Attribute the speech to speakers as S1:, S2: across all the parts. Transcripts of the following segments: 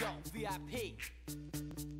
S1: Yo, VIP.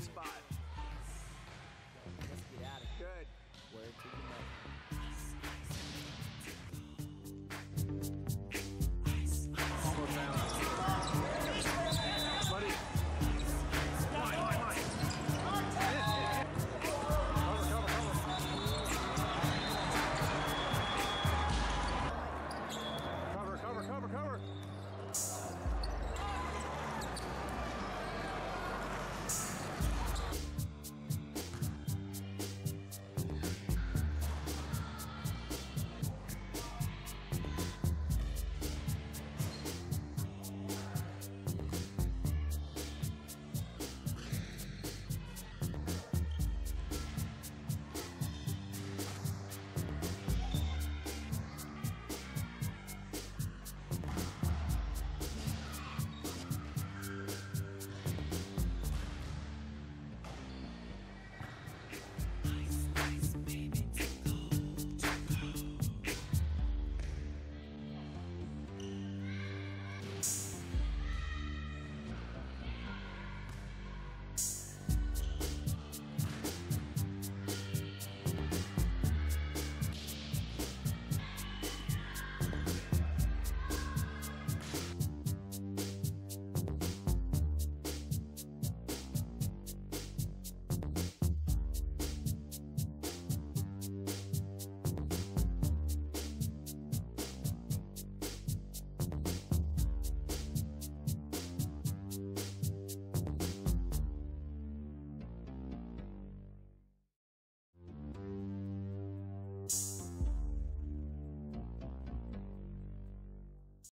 S2: spot.
S1: Let's get out of here.
S2: Good.
S1: Word to the money.